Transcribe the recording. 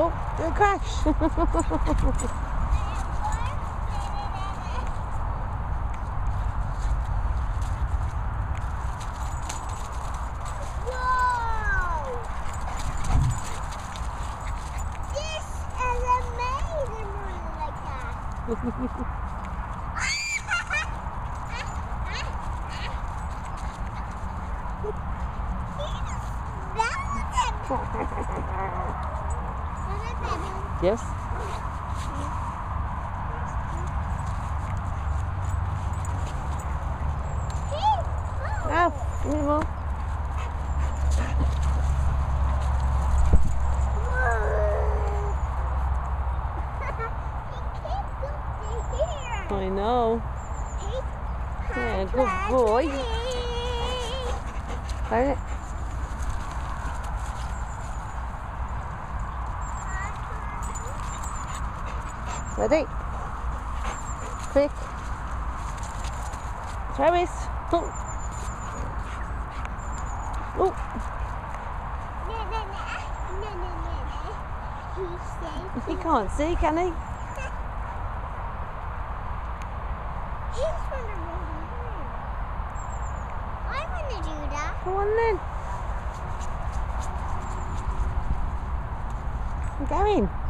Oh, a crash. Whoa! This is amazing running like that. yes. Ah, me. I know. Yeah, good boy. Hold it. Ready? Quick. Travis. Oh. Oh. He can't see, can he? He's gonna. I wanna do that. Go on then. I'm going.